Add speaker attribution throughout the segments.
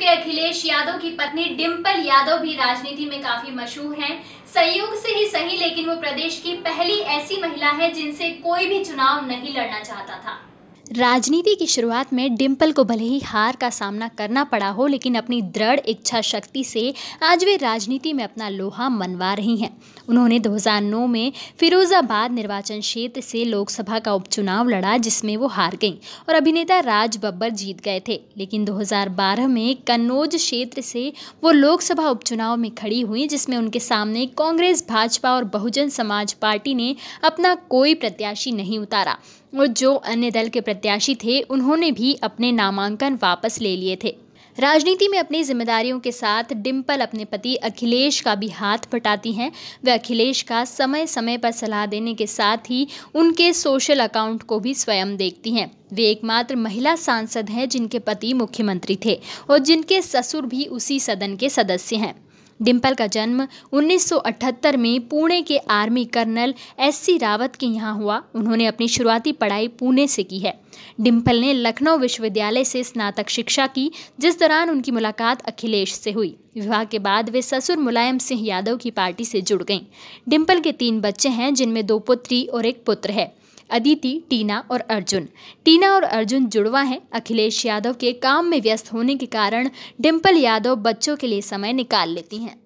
Speaker 1: चुके अखिलेश यादव की पत्नी डिंपल यादव भी राजनीति में काफ़ी मशहूर हैं। संयोग से ही सही, लेकिन वो प्रदेश की पहली ऐसी महिला है जिनसे कोई भी चुनाव नहीं लड़ना चाहता था।
Speaker 2: राजनीति की शुरुआत में डिम्पल को भले ही हार का सामना करना पड़ा हो, लेकिन अपनी दृढ़ इच्छा शक्ति से आज वे राजनीति में अपना लोहा मनवा रही हैं। उन्होंने 2009 में फिरोजाबाद निर्वाचन क्षेत्र से लोकसभा का उपचुनाव लड़ा, जिसमें वो हार गईं और अभिनेता राज बब्बर जीत गए थे। लेकिन 2012 में कन्नौज क्षेत्र से वो लोकसभा उपचुनाव में खड़ी हुई, जिसमें उनके सामने कांग्रेस, भाजपा और बहुजन समाज पार्टी ने अपना कोई प्रत्याशी नहीं उतारा। और जो अन्य दल के प्रत्याशी थे, उन्होंने भी अपने नामांकन वापस ले लिए थे। राजनीति में अपनी जिम्मेदारियों के साथ डिम्पल अपने पति अखिलेश का भी हाथ बटाती हैं। वे अखिलेश का समय समय पर सलाह देने के साथ ही उनके सोशल अकाउंट को भी स्वयं देखती हैं। वे एकमात्र महिला सांसद हैं जिनके पति मुख्यमंत्री थे और जिनके ससुर भी उसी सदन के सदस्य हैं। डिम्पल का जन्म 1978 में पुणे के army colonel S C Rawat के यहाँ हुआ। उन्होंने अपनी शुरुआती पढ़ाई पुणे से की है। डिम्पल ने लखनऊ विश्वविद्यालय से स्नातक शिक्षा की, जिस दौरान उनकी मुलाकात अखिलेश से हुई। विवाह के बाद वे ससुर मुलायम सिंह यादव की पार्टी से जुड़ गईं। डिम्पल के तीन बच्चे हैं, जिनमें दो पुत्री और एक पुत्र है। अदिति, टीना और अर्जुन। टीना और अर्जुन जुड़वा हैं। अखिलेश यादव के काम में व्यस्त होने के कारण डिम्पल यादव बच्चों के लिए समय निकाल लेती हैं।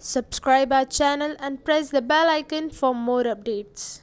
Speaker 3: Subscribe our channel and press the bell icon for more updates.